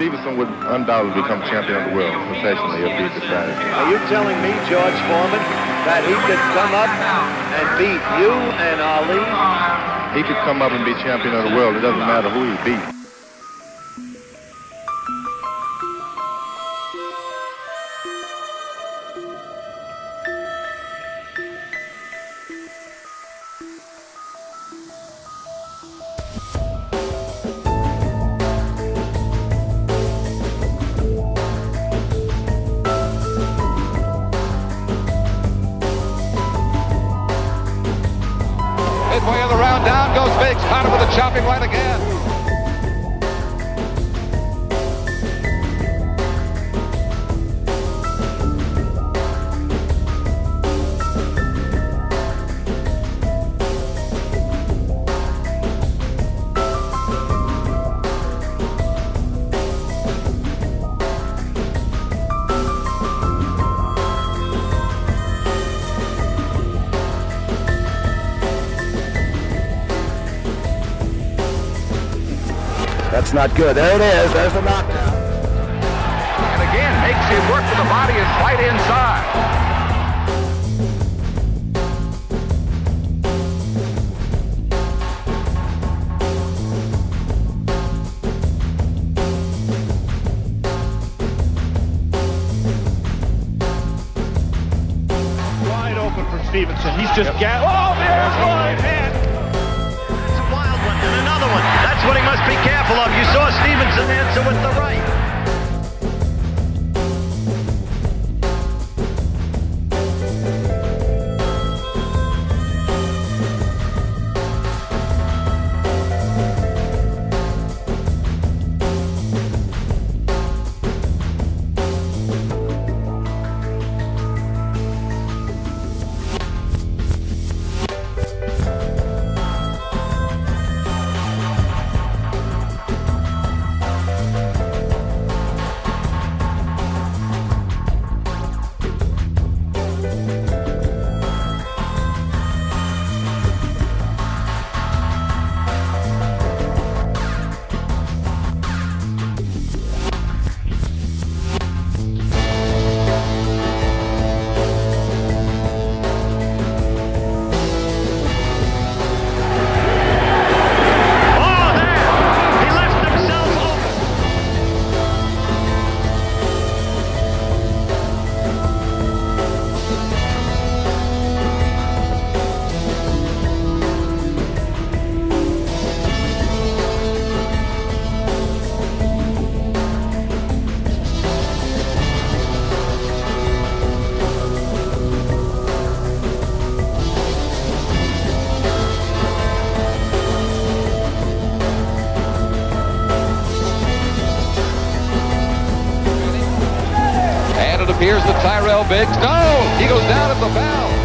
Stevenson would undoubtedly become champion of the world professionally if he decided. Are you telling me, George Foreman, that he could come up and beat you and Ali? He could come up and be champion of the world. It doesn't matter who he beat. Midway of the round, down goes Biggs. Conor with a chopping right again. That's not good. There it is. There's the knockdown. And again, makes him work with the body and fight inside. Wide open for Stevenson. He's just ga- Oh, there's one, man. That's what he must be careful of. You saw Stevenson answer with the right. And the Tyrell Biggs, no, he goes down at the bell.